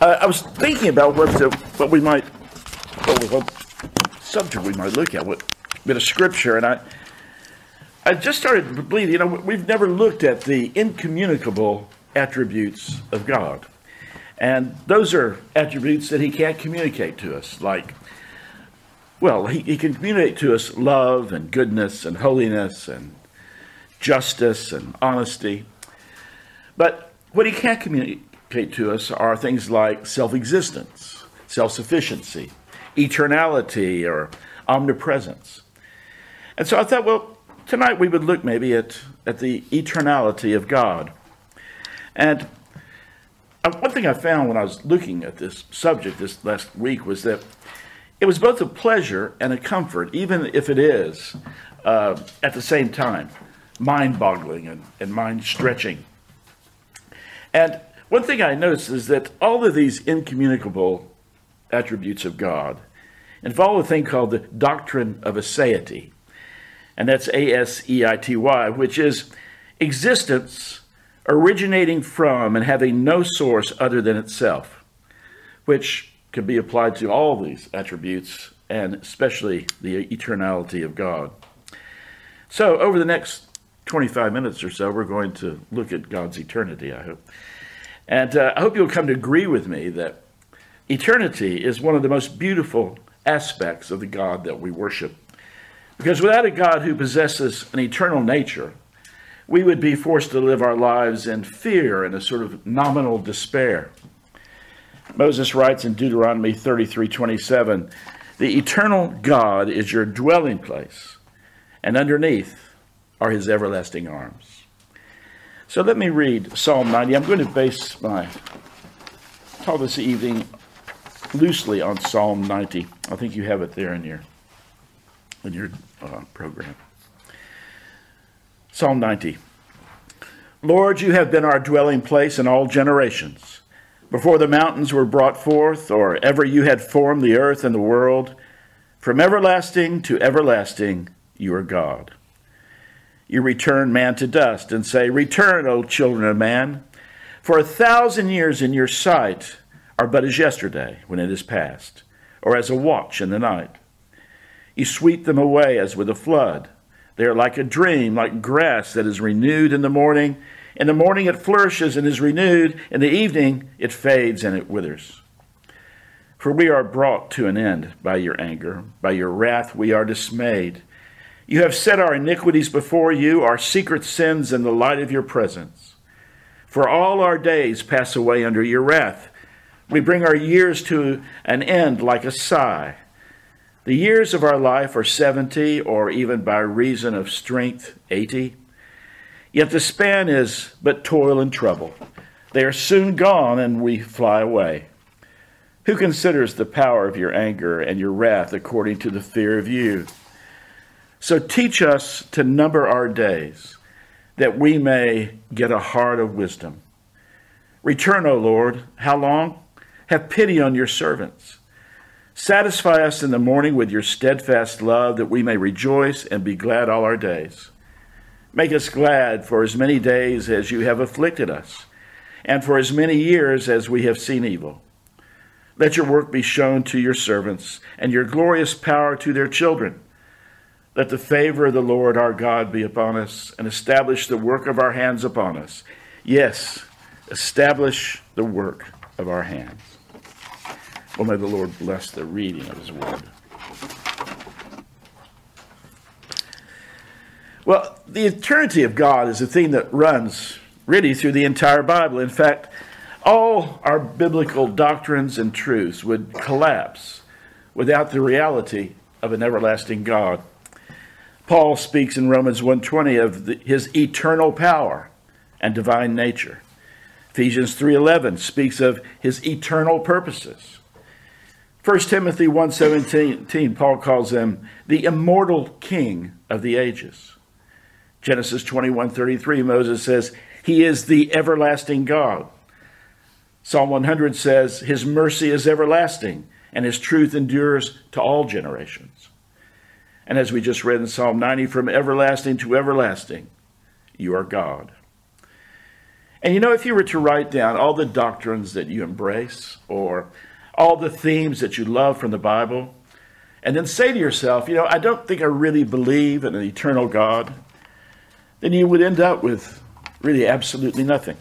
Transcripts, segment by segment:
Uh, I was thinking about what, the, what we might, what, what subject we might look at, what bit of scripture, and I, I just started to believe, you know, we've never looked at the incommunicable attributes of God. And those are attributes that he can't communicate to us, like, well, he, he can communicate to us love and goodness and holiness and justice and honesty. But what he can't communicate to us are things like self existence, self sufficiency, eternality, or omnipresence. And so I thought, well, tonight we would look maybe at, at the eternality of God. And uh, one thing I found when I was looking at this subject this last week was that it was both a pleasure and a comfort, even if it is uh, at the same time mind boggling and, and mind stretching. And one thing I noticed is that all of these incommunicable attributes of God involve a thing called the doctrine of aseity. And that's A S E I T Y, which is existence originating from and having no source other than itself, which can be applied to all these attributes and especially the eternality of God. So, over the next 25 minutes or so, we're going to look at God's eternity, I hope. And uh, I hope you'll come to agree with me that eternity is one of the most beautiful aspects of the God that we worship. Because without a God who possesses an eternal nature, we would be forced to live our lives in fear and a sort of nominal despair. Moses writes in Deuteronomy 33 27, The eternal God is your dwelling place, and underneath are his everlasting arms. So let me read Psalm 90. I'm going to base my talk this evening loosely on Psalm 90. I think you have it there in your in your uh, program. Psalm 90. Lord, you have been our dwelling place in all generations. Before the mountains were brought forth, or ever you had formed the earth and the world, from everlasting to everlasting, you are God. You return man to dust and say, Return, O children of man, for a thousand years in your sight are but as yesterday when it is past, or as a watch in the night. You sweep them away as with a flood. They are like a dream, like grass that is renewed in the morning. In the morning it flourishes and is renewed. In the evening it fades and it withers. For we are brought to an end by your anger. By your wrath we are dismayed. You have set our iniquities before you, our secret sins in the light of your presence. For all our days pass away under your wrath. We bring our years to an end like a sigh. The years of our life are 70, or even by reason of strength, 80. Yet the span is but toil and trouble. They are soon gone, and we fly away. Who considers the power of your anger and your wrath according to the fear of you? So teach us to number our days, that we may get a heart of wisdom. Return, O Lord. How long? Have pity on your servants. Satisfy us in the morning with your steadfast love, that we may rejoice and be glad all our days. Make us glad for as many days as you have afflicted us, and for as many years as we have seen evil. Let your work be shown to your servants, and your glorious power to their children. Let the favor of the Lord our God be upon us and establish the work of our hands upon us. Yes, establish the work of our hands. Well, may the Lord bless the reading of his word. Well, the eternity of God is a theme that runs really through the entire Bible. In fact, all our biblical doctrines and truths would collapse without the reality of an everlasting God. Paul speaks in Romans 1:20 of the, his eternal power and divine nature. Ephesians 3:11 speaks of his eternal purposes. 1 Timothy 1:17 Paul calls him the immortal king of the ages. Genesis 21:33 Moses says he is the everlasting God. Psalm 100 says his mercy is everlasting and his truth endures to all generations. And as we just read in Psalm 90, from everlasting to everlasting, you are God. And you know, if you were to write down all the doctrines that you embrace or all the themes that you love from the Bible, and then say to yourself, you know, I don't think I really believe in an eternal God, then you would end up with really absolutely nothing.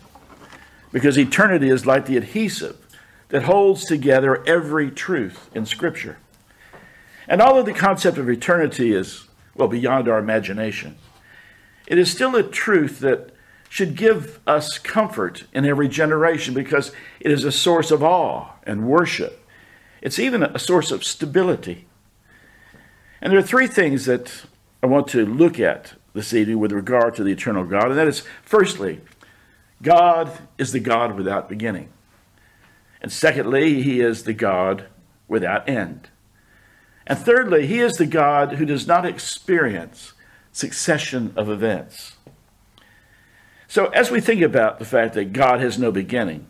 Because eternity is like the adhesive that holds together every truth in Scripture. And although the concept of eternity is, well, beyond our imagination, it is still a truth that should give us comfort in every generation because it is a source of awe and worship. It's even a source of stability. And there are three things that I want to look at this evening with regard to the eternal God, and that is firstly, God is the God without beginning. And secondly, he is the God without end. And thirdly, he is the God who does not experience succession of events. So, as we think about the fact that God has no beginning,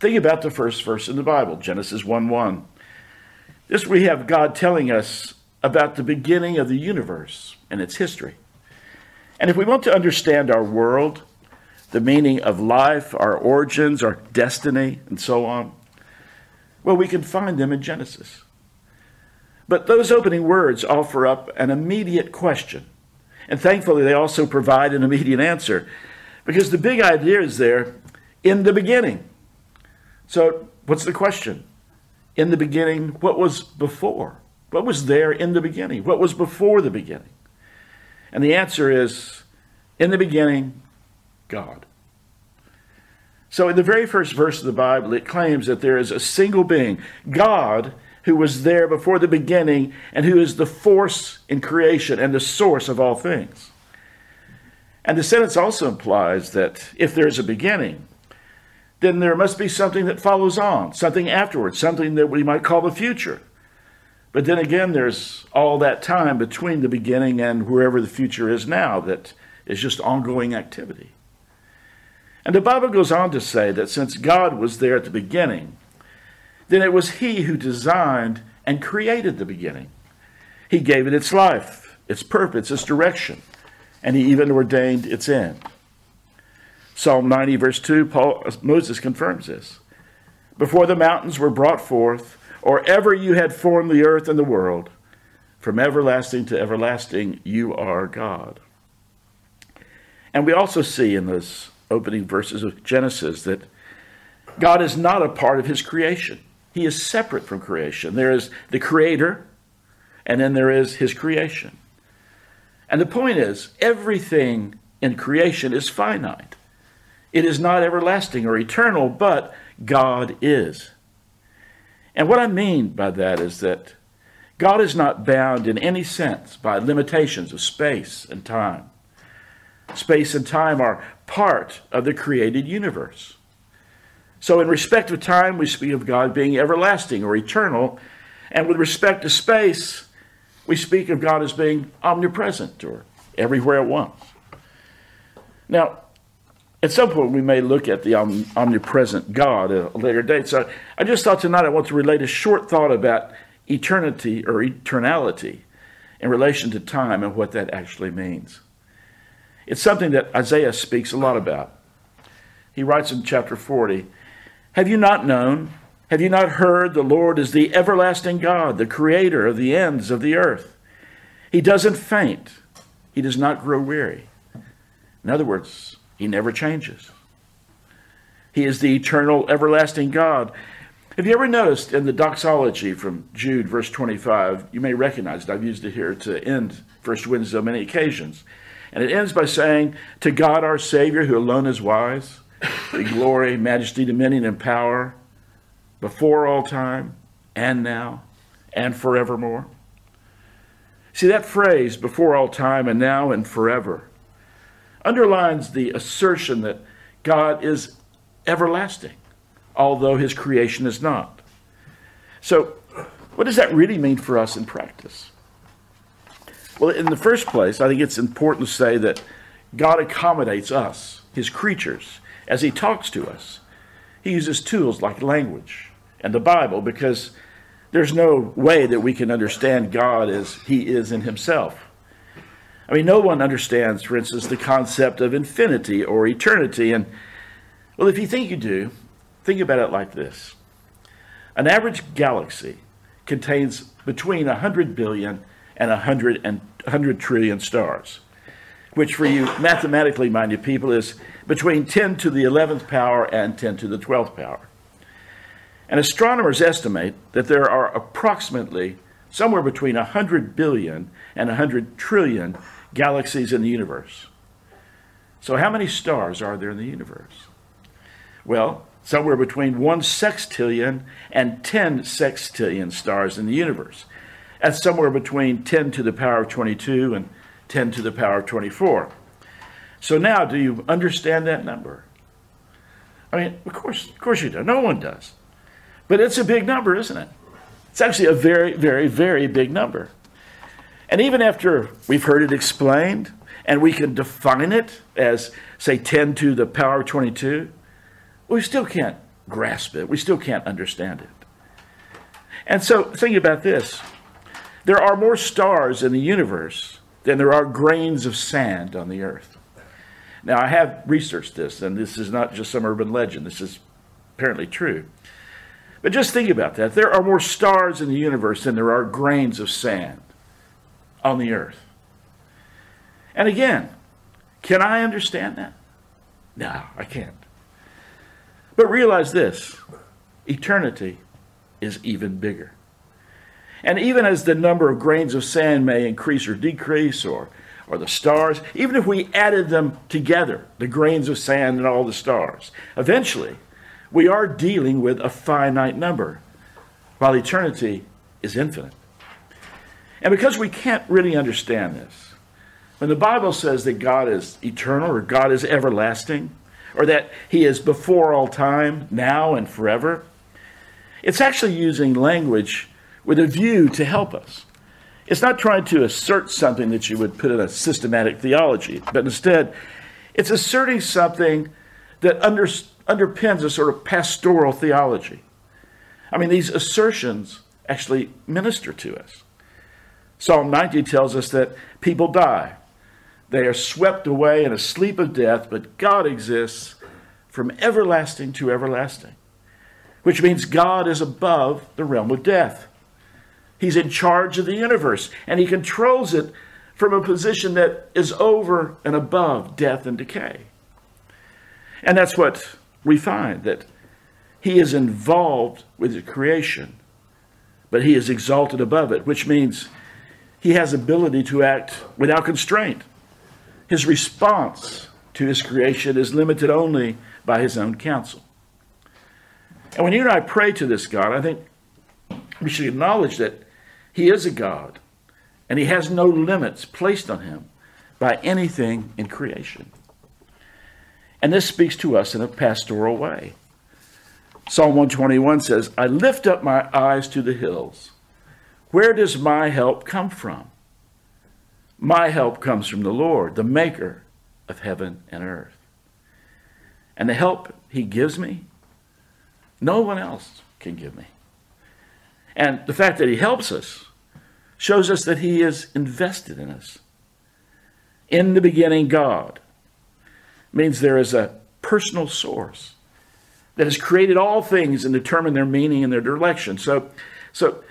think about the first verse in the Bible, Genesis 1 1. This we have God telling us about the beginning of the universe and its history. And if we want to understand our world, the meaning of life, our origins, our destiny, and so on, well, we can find them in Genesis. But those opening words offer up an immediate question. And thankfully, they also provide an immediate answer. Because the big idea is there in the beginning. So, what's the question? In the beginning, what was before? What was there in the beginning? What was before the beginning? And the answer is in the beginning, God. So, in the very first verse of the Bible, it claims that there is a single being, God, who was there before the beginning and who is the force in creation and the source of all things. And the sentence also implies that if there's a beginning, then there must be something that follows on, something afterwards, something that we might call the future. But then again, there's all that time between the beginning and wherever the future is now that is just ongoing activity. And the Bible goes on to say that since God was there at the beginning, then it was He who designed and created the beginning. He gave it its life, its purpose, its direction, and He even ordained its end. Psalm 90, verse 2, Paul, Moses confirms this. Before the mountains were brought forth, or ever you had formed the earth and the world. From everlasting to everlasting, you are God. And we also see in those opening verses of Genesis that God is not a part of his creation. He is separate from creation. There is the creator, and then there is his creation. And the point is, everything in creation is finite. It is not everlasting or eternal, but God is. And what I mean by that is that God is not bound in any sense by limitations of space and time. Space and time are part of the created universe. So, in respect of time, we speak of God being everlasting or eternal. And with respect to space, we speak of God as being omnipresent or everywhere at once. Now, at some point, we may look at the omnipresent God at a later date. So I just thought tonight I want to relate a short thought about eternity or eternality in relation to time and what that actually means. It's something that Isaiah speaks a lot about. He writes in chapter 40 Have you not known? Have you not heard the Lord is the everlasting God, the creator of the ends of the earth? He doesn't faint, he does not grow weary. In other words, he never changes. He is the eternal, everlasting God. Have you ever noticed in the doxology from Jude, verse 25, you may recognize it, I've used it here to end First Wednesday on many occasions. And it ends by saying, To God our Savior, who alone is wise, the glory, majesty, dominion, and power, before all time, and now, and forevermore. See, that phrase, before all time, and now, and forever, underlines the assertion that God is everlasting, although his creation is not. So, what does that really mean for us in practice? Well, in the first place, I think it's important to say that God accommodates us, his creatures, as he talks to us. He uses tools like language and the Bible because there's no way that we can understand God as he is in himself. I mean, no one understands, for instance, the concept of infinity or eternity. And Well, if you think you do, think about it like this an average galaxy contains between 100 billion and 100, and 100 trillion stars, which for you mathematically minded people is between 10 to the 11th power and 10 to the 12th power. And astronomers estimate that there are approximately somewhere between 100 billion and 100 trillion galaxies in the universe. So, how many stars are there in the universe? Well, somewhere between one sextillion and 10 sextillion stars in the universe. That's somewhere between 10 to the power of 22 and 10 to the power of 24. So now, do you understand that number? I mean, of course, of course you do. No one does. But it's a big number, isn't it? It's actually a very, very, very big number. And even after we've heard it explained and we can define it as, say, 10 to the power of 22, we still can't grasp it. We still can't understand it. And so think about this there are more stars in the universe than there are grains of sand on the earth. Now, I have researched this, and this is not just some urban legend, this is apparently true. But just think about that. There are more stars in the universe than there are grains of sand on the earth. And again, can I understand that? No, I can't. But realize this eternity is even bigger. And even as the number of grains of sand may increase or decrease, or, or the stars, even if we added them together, the grains of sand and all the stars, eventually we are dealing with a finite number, while eternity is infinite. And because we can't really understand this, when the Bible says that God is eternal or God is everlasting, or that he is before all time, now and forever. It's actually using language with a view to help us. It's not trying to assert something that you would put in a systematic theology, but instead, it's asserting something that under, underpins a sort of pastoral theology. I mean, these assertions actually minister to us. Psalm 90 tells us that people die, they are swept away in a sleep of death, but God exists from everlasting to everlasting, which means God is above the realm of death. He's in charge of the universe, and He controls it from a position that is over and above death and decay. And that's what we find that He is involved with the creation, but He is exalted above it, which means He has ability to act without constraint. His response to his creation is limited only by his own counsel. And when you and I pray to this God, I think we should acknowledge that he is a God and he has no limits placed on him by anything in creation. And this speaks to us in a pastoral way. Psalm 121 says, I lift up my eyes to the hills. Where does my help come from? My help comes from the Lord, the maker of heaven and earth. And the help he gives me, no one else can give me. And the fact that he helps us shows us that he is invested in us. In the beginning, God means there is a personal source that has created all things and determined their meaning and their direction. So, so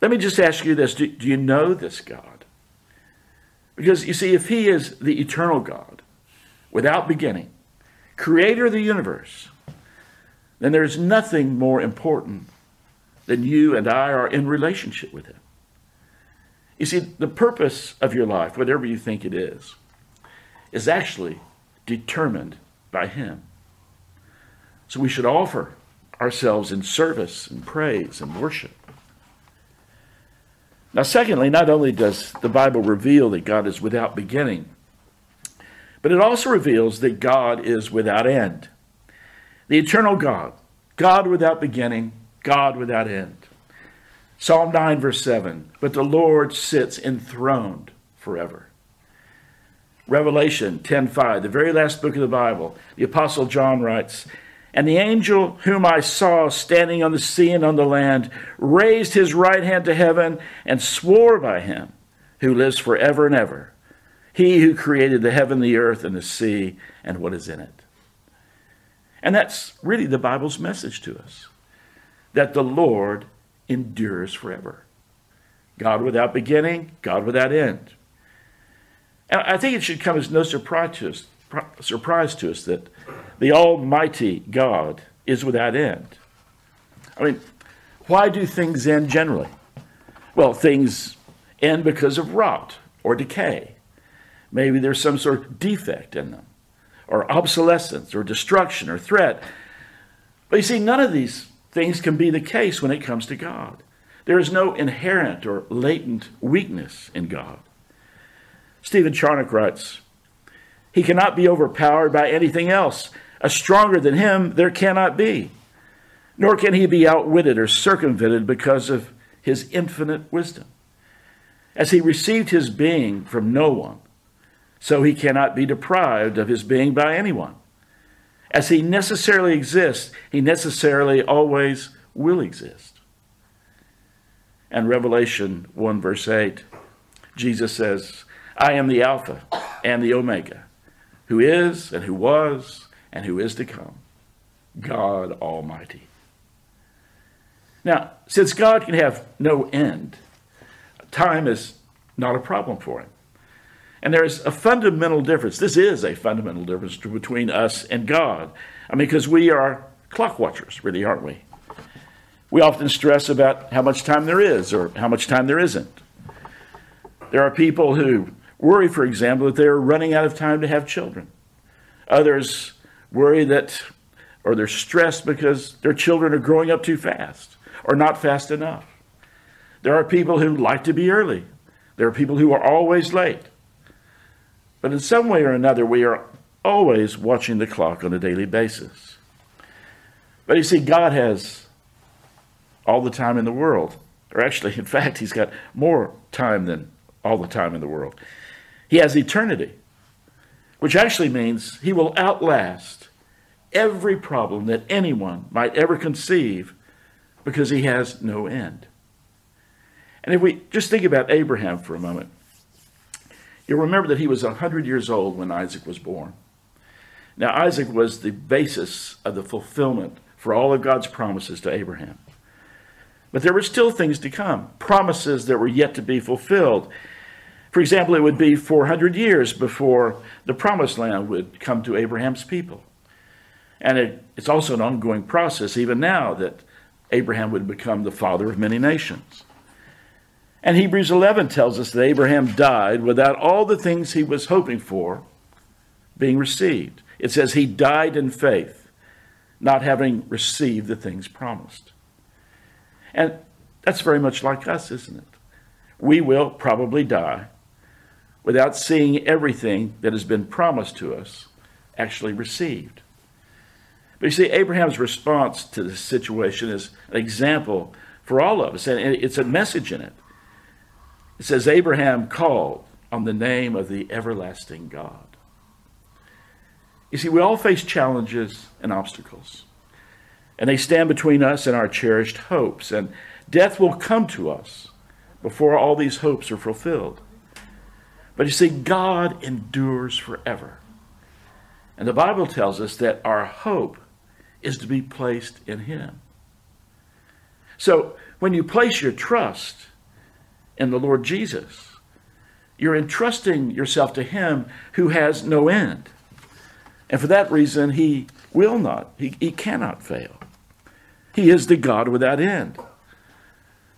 let me just ask you this do, do you know this God? Because you see, if he is the eternal God, without beginning, creator of the universe, then there's nothing more important than you and I are in relationship with him. You see, the purpose of your life, whatever you think it is, is actually determined by him. So we should offer ourselves in service and praise and worship. Now, secondly, not only does the Bible reveal that God is without beginning, but it also reveals that God is without end. The eternal God, God without beginning, God without end. Psalm 9, verse 7 But the Lord sits enthroned forever. Revelation 10:5, the very last book of the Bible, the apostle John writes, and the angel whom I saw standing on the sea and on the land raised his right hand to heaven and swore by him who lives forever and ever, he who created the heaven, the earth, and the sea, and what is in it. And that's really the Bible's message to us that the Lord endures forever. God without beginning, God without end. And I think it should come as no surprise to us, surprise to us that the Almighty God is without end. I mean, why do things end generally? Well, things end because of rot or decay. Maybe there's some sort of defect in them, or obsolescence, or destruction, or threat. But you see, none of these things can be the case when it comes to God. There is no inherent or latent weakness in God. Stephen Charnock writes, He cannot be overpowered by anything else. A stronger than him there cannot be. Nor can he be outwitted or circumvented because of his infinite wisdom. As he received his being from no one, so he cannot be deprived of his being by anyone. As he necessarily exists, he necessarily always will exist. And Revelation 1, verse 8, Jesus says, I am the Alpha and the Omega, who is and who was and who is to come, God Almighty. Now, since God can have no end, time is not a problem for him. And there is a fundamental difference. This is a fundamental difference between us and God. I mean, because we are clock watchers, really, aren't we? We often stress about how much time there is or how much time there isn't. There are people who worry, for example, that they're running out of time to have children. Others worry that, or they're stressed because their children are growing up too fast or not fast enough. There are people who like to be early. There are people who are always late. But in some way or another, we are always watching the clock on a daily basis. But you see, God has all the time in the world. Or actually, in fact, He's got more time than all the time in the world. He has eternity, which actually means he will outlast every problem that anyone might ever conceive because he has no end. And if we just think about Abraham for a moment, you'll remember that he was 100 years old when Isaac was born. Now, Isaac was the basis of the fulfillment for all of God's promises to Abraham. But there were still things to come, promises that were yet to be fulfilled. For example, it would be 400 years before the promised land would come to Abraham's people. And it, it's also an ongoing process, even now, that Abraham would become the father of many nations. And Hebrews 11 tells us that Abraham died without all the things he was hoping for being received. It says he died in faith, not having received the things promised. And that's very much like us, isn't it? We will probably die without seeing everything that has been promised to us actually received. But you see, Abraham's response to this situation is an example for all of us, and it's a message in it. It says, Abraham called on the name of the everlasting God. You see, we all face challenges and obstacles, and they stand between us and our cherished hopes, and death will come to us before all these hopes are fulfilled. But you see, God endures forever. And the Bible tells us that our hope is to be placed in Him. So when you place your trust in the Lord Jesus, you're entrusting yourself to Him who has no end. And for that reason, He will not, He, he cannot fail. He is the God without end.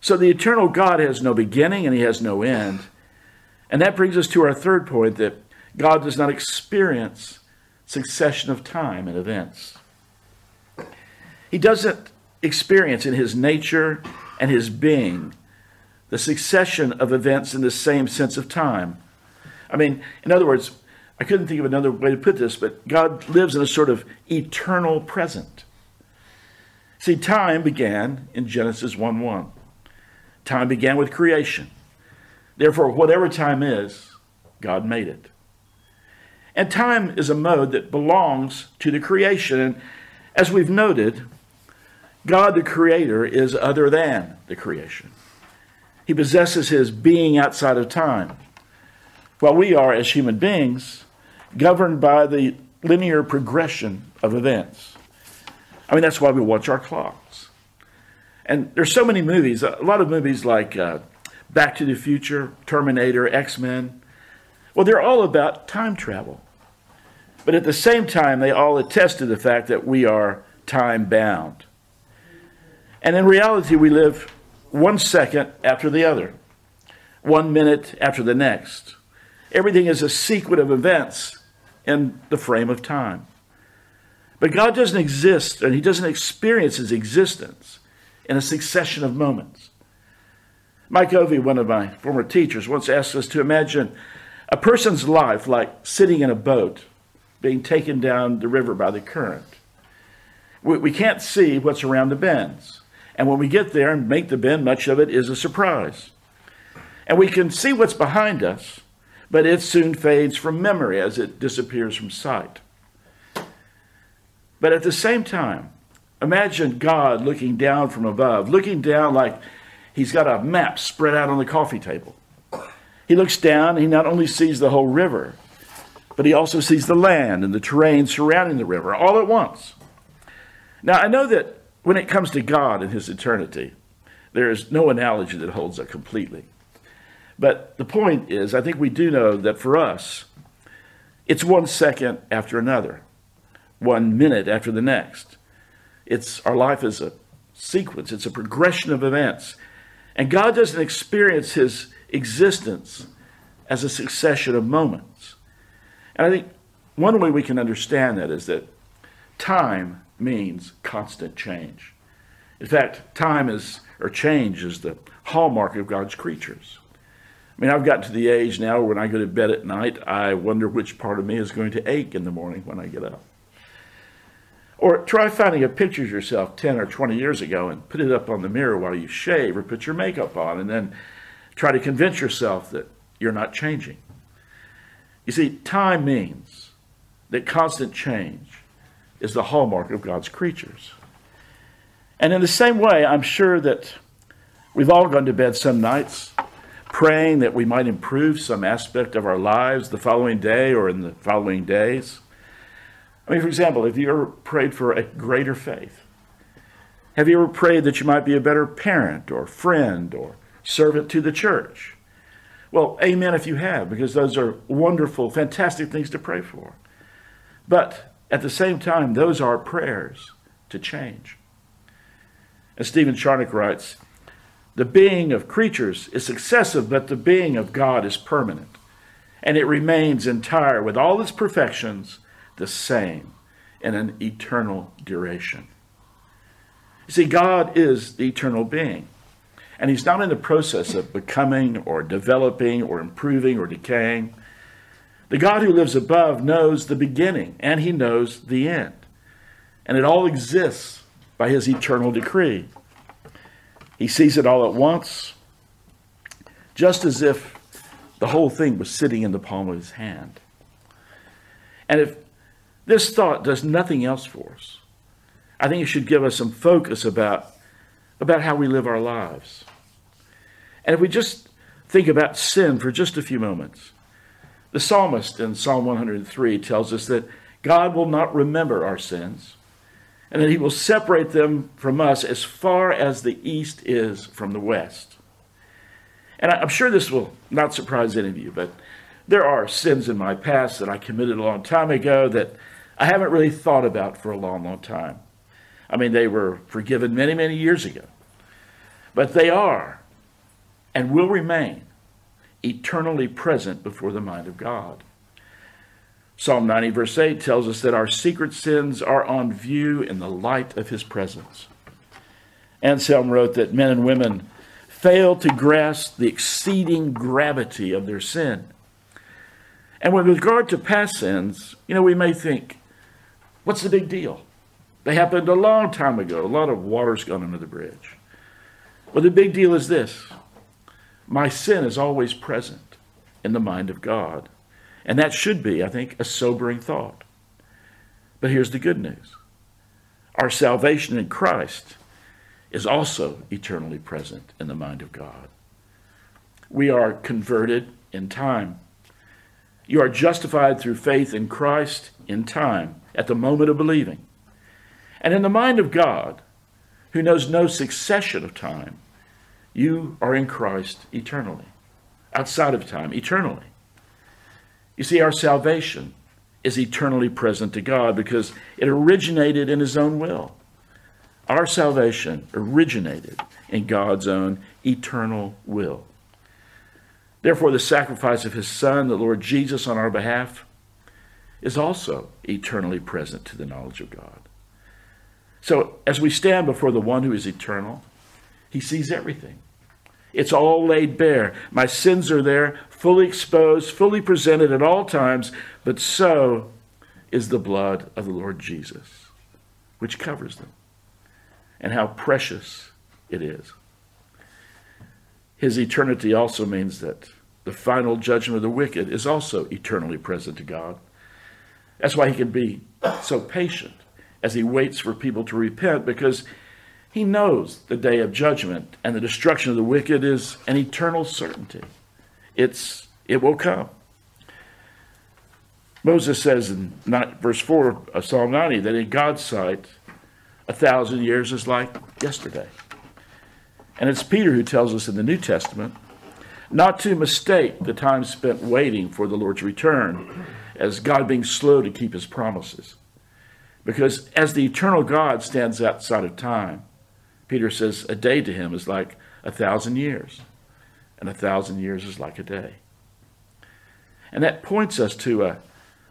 So the eternal God has no beginning and He has no end. And that brings us to our third point that God does not experience succession of time and events. He doesn't experience in his nature and his being the succession of events in the same sense of time. I mean, in other words, I couldn't think of another way to put this, but God lives in a sort of eternal present. See, time began in Genesis 1 1. Time began with creation. Therefore, whatever time is, God made it. And time is a mode that belongs to the creation. And as we've noted, God the Creator is other than the creation. He possesses his being outside of time, while we are, as human beings, governed by the linear progression of events. I mean, that's why we watch our clocks. And there's so many movies, a lot of movies like uh, Back to the Future, Terminator, X Men. Well, they're all about time travel. But at the same time, they all attest to the fact that we are time bound. And in reality, we live one second after the other, one minute after the next. Everything is a sequence of events in the frame of time. But God doesn't exist, and He doesn't experience His existence in a succession of moments. Mike Ovey, one of my former teachers, once asked us to imagine a person's life like sitting in a boat being taken down the river by the current. We, we can't see what's around the bends. And when we get there and make the bend, much of it is a surprise. And we can see what's behind us, but it soon fades from memory as it disappears from sight. But at the same time, imagine God looking down from above, looking down like he's got a map spread out on the coffee table. He looks down, he not only sees the whole river, but he also sees the land and the terrain surrounding the river all at once. Now, I know that when it comes to God and his eternity, there is no analogy that holds up completely. But the point is, I think we do know that for us, it's one second after another, one minute after the next. It's our life is a sequence, it's a progression of events. And God doesn't experience his existence as a succession of moments. And I think one way we can understand that is that time means constant change. In fact, time is, or change is the hallmark of God's creatures. I mean, I've gotten to the age now when I go to bed at night, I wonder which part of me is going to ache in the morning when I get up. Or try finding a picture of yourself 10 or 20 years ago and put it up on the mirror while you shave or put your makeup on, and then try to convince yourself that you're not changing. You see, time means that constant change is the hallmark of God's creatures. And in the same way, I'm sure that we've all gone to bed some nights praying that we might improve some aspect of our lives the following day or in the following days. I mean, for example, have you ever prayed for a greater faith? Have you ever prayed that you might be a better parent or friend or servant to the church? Well, amen if you have, because those are wonderful, fantastic things to pray for. But at the same time, those are prayers to change. As Stephen Charnock writes, the being of creatures is successive, but the being of God is permanent, and it remains entire with all its perfections the same in an eternal duration. You see, God is the eternal being, and He's not in the process of becoming or developing or improving or decaying. The God who lives above knows the beginning and he knows the end. And it all exists by his eternal decree. He sees it all at once, just as if the whole thing was sitting in the palm of his hand. And if this thought does nothing else for us, I think it should give us some focus about, about how we live our lives. And if we just think about sin for just a few moments, the psalmist in Psalm 103 tells us that God will not remember our sins and that he will separate them from us as far as the east is from the west. And I'm sure this will not surprise any of you, but there are sins in my past that I committed a long time ago that I haven't really thought about for a long, long time. I mean, they were forgiven many, many years ago. But they are and will remain eternally present before the mind of God. Psalm 90, verse 8 tells us that our secret sins are on view in the light of his presence. Anselm wrote that men and women fail to grasp the exceeding gravity of their sin. And with regard to past sins, you know, we may think, what's the big deal? They happened a long time ago. A lot of water's gone under the bridge. Well, the big deal is this my sin is always present in the mind of God. And that should be, I think, a sobering thought. But here's the good news our salvation in Christ is also eternally present in the mind of God. We are converted in time. You are justified through faith in Christ in time, at the moment of believing. And in the mind of God, who knows no succession of time, you are in Christ eternally, outside of time, eternally. You see, our salvation is eternally present to God because it originated in His own will. Our salvation originated in God's own eternal will. Therefore, the sacrifice of His Son, the Lord Jesus, on our behalf, is also eternally present to the knowledge of God. So, as we stand before the one who is eternal, He sees everything. It's all laid bare. My sins are there, fully exposed, fully presented at all times, but so is the blood of the Lord Jesus, which covers them. And how precious it is. His eternity also means that the final judgment of the wicked is also eternally present to God. That's why he can be so patient as he waits for people to repent because he knows the day of judgment and the destruction of the wicked is an eternal certainty. It's, it will come. Moses says in verse 4 of Psalm 90 that in God's sight, a thousand years is like yesterday. And it's Peter who tells us in the New Testament not to mistake the time spent waiting for the Lord's return as God being slow to keep his promises. Because as the eternal God stands outside of time, Peter says a day to him is like a thousand years, and a thousand years is like a day. And that points us to a,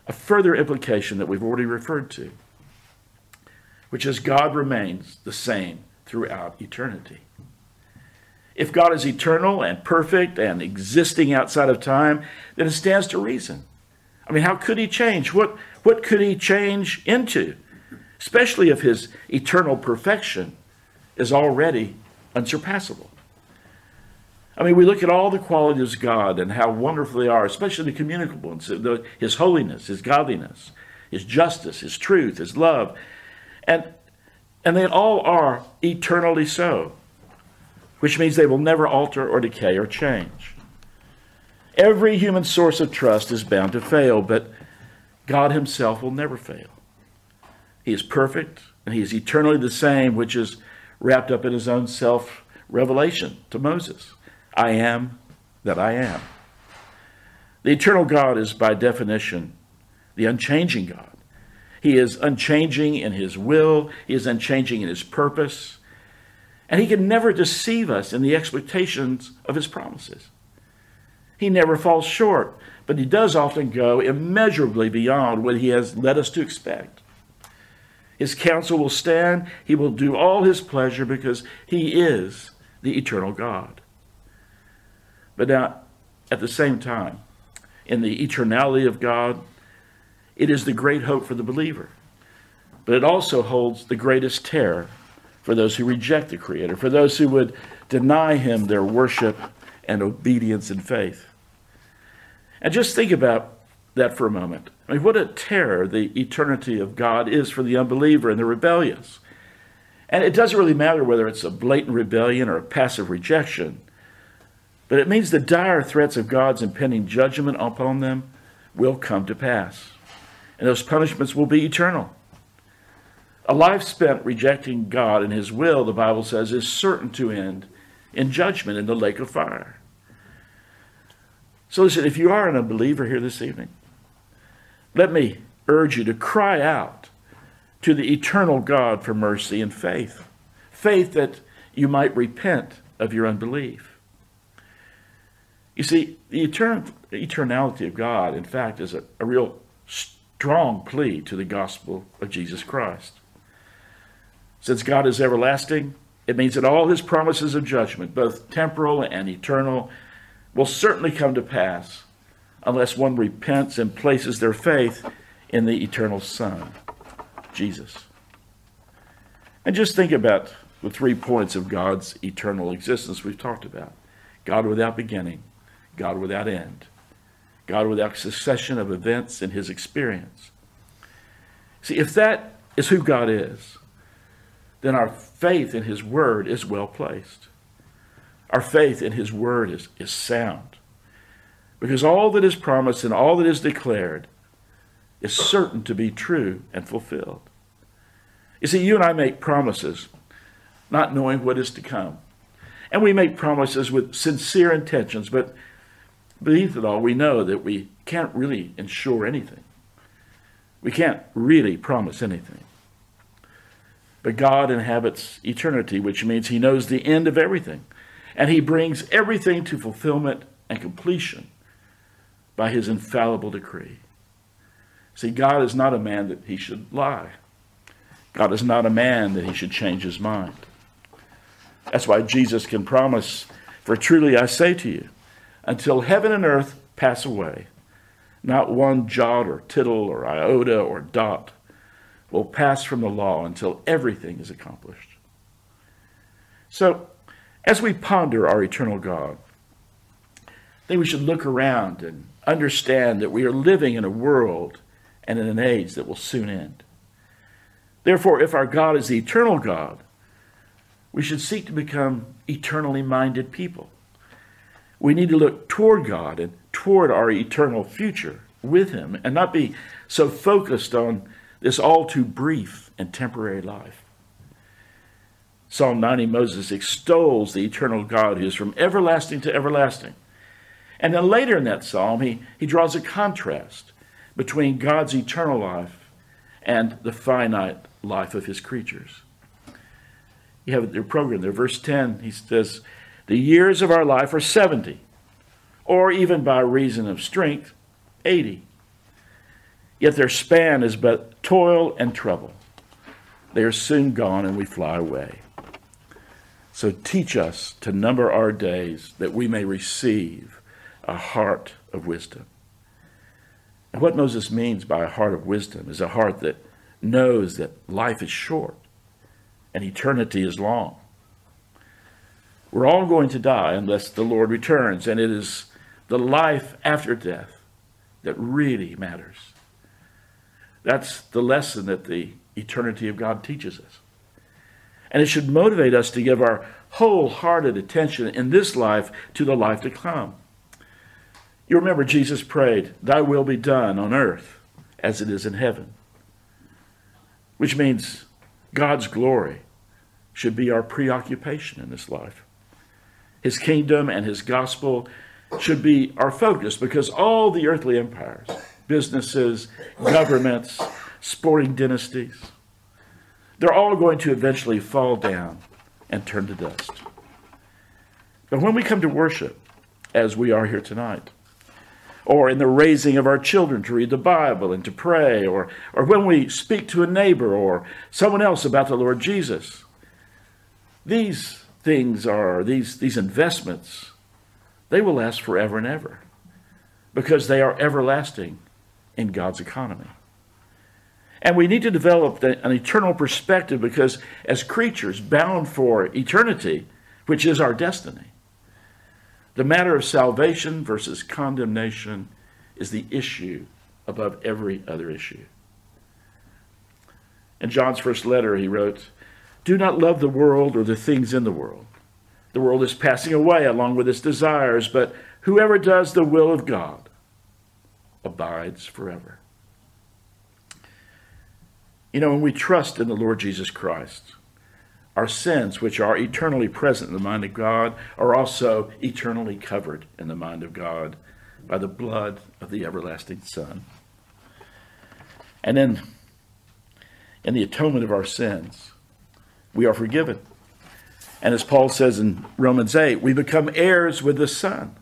a further implication that we've already referred to, which is God remains the same throughout eternity. If God is eternal and perfect and existing outside of time, then it stands to reason. I mean, how could he change? What, what could he change into? Especially if his eternal perfection is already unsurpassable. I mean, we look at all the qualities of God and how wonderful they are, especially the communicable ones His holiness, His godliness, His justice, His truth, His love. And, and they all are eternally so, which means they will never alter or decay or change. Every human source of trust is bound to fail, but God Himself will never fail. He is perfect and He is eternally the same, which is wrapped up in his own self revelation to Moses I am that I am. The eternal God is, by definition, the unchanging God. He is unchanging in his will, he is unchanging in his purpose, and he can never deceive us in the expectations of his promises. He never falls short, but he does often go immeasurably beyond what he has led us to expect. His counsel will stand. He will do all his pleasure because he is the eternal God. But now, at the same time, in the eternality of God, it is the great hope for the believer. But it also holds the greatest terror for those who reject the Creator, for those who would deny Him their worship and obedience and faith. And just think about that for a moment. I mean, what a terror the eternity of God is for the unbeliever and the rebellious. And it doesn't really matter whether it's a blatant rebellion or a passive rejection, but it means the dire threats of God's impending judgment upon them will come to pass. And those punishments will be eternal. A life spent rejecting God and His will, the Bible says, is certain to end in judgment in the lake of fire. So listen, if you are an unbeliever here this evening, let me urge you to cry out to the eternal God for mercy and faith. Faith that you might repent of your unbelief. You see, the etern- eternality of God, in fact, is a, a real strong plea to the gospel of Jesus Christ. Since God is everlasting, it means that all his promises of judgment, both temporal and eternal, will certainly come to pass unless one repents and places their faith in the eternal Son, Jesus. And just think about the three points of God's eternal existence we've talked about God without beginning, God without end, God without succession of events in his experience. See, if that is who God is, then our faith in his word is well placed. Our faith in his word is, is sound. Because all that is promised and all that is declared is certain to be true and fulfilled. You see, you and I make promises not knowing what is to come. And we make promises with sincere intentions, but beneath it all, we know that we can't really ensure anything. We can't really promise anything. But God inhabits eternity, which means He knows the end of everything. And He brings everything to fulfillment and completion by His infallible decree. See, God is not a man that He should lie, God is not a man that He should change His mind. That's why Jesus can promise, For truly I say to you, until heaven and earth pass away, not one jot or tittle or iota or dot will pass from the law until everything is accomplished. So, as we ponder our eternal God, I think we should look around and understand that we are living in a world and in an age that will soon end. Therefore, if our God is the eternal God, we should seek to become eternally minded people. We need to look toward God and toward our eternal future with Him and not be so focused on this all too brief and temporary life. Psalm 90, Moses extols the eternal God who is from everlasting to everlasting. And then later in that psalm, he, he draws a contrast between God's eternal life and the finite life of his creatures. You have their program there. Verse 10, he says, The years of our life are 70, or even by reason of strength, 80. Yet their span is but toil and trouble. They are soon gone and we fly away. So teach us to number our days that we may receive a heart of wisdom. And what Moses means by a heart of wisdom is a heart that knows that life is short and eternity is long. We're all going to die unless the Lord returns, and it is the life after death that really matters. That's the lesson that the eternity of God teaches us. And it should motivate us to give our wholehearted attention in this life to the life to come. You remember Jesus prayed, Thy will be done on earth as it is in heaven, which means God's glory should be our preoccupation in this life. His kingdom and his gospel should be our focus because all the earthly empires, businesses, governments, sporting dynasties. They're all going to eventually fall down and turn to dust. But when we come to worship, as we are here tonight, or in the raising of our children to read the Bible and to pray, or, or when we speak to a neighbor or someone else about the Lord Jesus, these things are, these, these investments, they will last forever and ever because they are everlasting in God's economy. And we need to develop an eternal perspective because, as creatures bound for eternity, which is our destiny, the matter of salvation versus condemnation is the issue above every other issue. In John's first letter, he wrote, Do not love the world or the things in the world. The world is passing away along with its desires, but whoever does the will of God abides forever. You know, when we trust in the Lord Jesus Christ, our sins, which are eternally present in the mind of God, are also eternally covered in the mind of God by the blood of the everlasting Son. And then, in the atonement of our sins, we are forgiven. And as Paul says in Romans 8, we become heirs with the Son,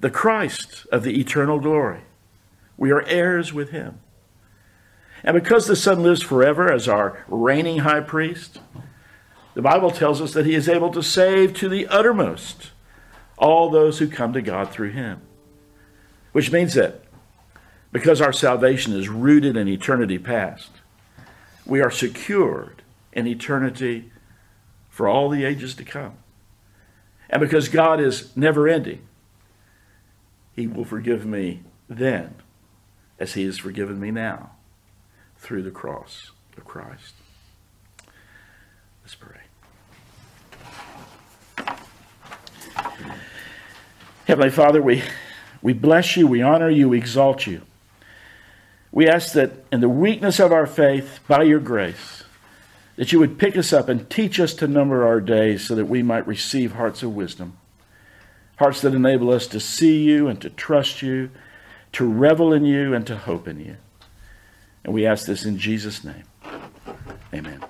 the Christ of the eternal glory. We are heirs with him. And because the Son lives forever as our reigning high priest, the Bible tells us that he is able to save to the uttermost all those who come to God through him. Which means that because our salvation is rooted in eternity past, we are secured in eternity for all the ages to come. And because God is never ending, he will forgive me then as he has forgiven me now through the cross of Christ. Let's pray. Heavenly Father, we, we bless you, we honor you, we exalt you. We ask that in the weakness of our faith, by your grace, that you would pick us up and teach us to number our days so that we might receive hearts of wisdom, hearts that enable us to see you and to trust you, to revel in you and to hope in you. And we ask this in Jesus' name. Amen.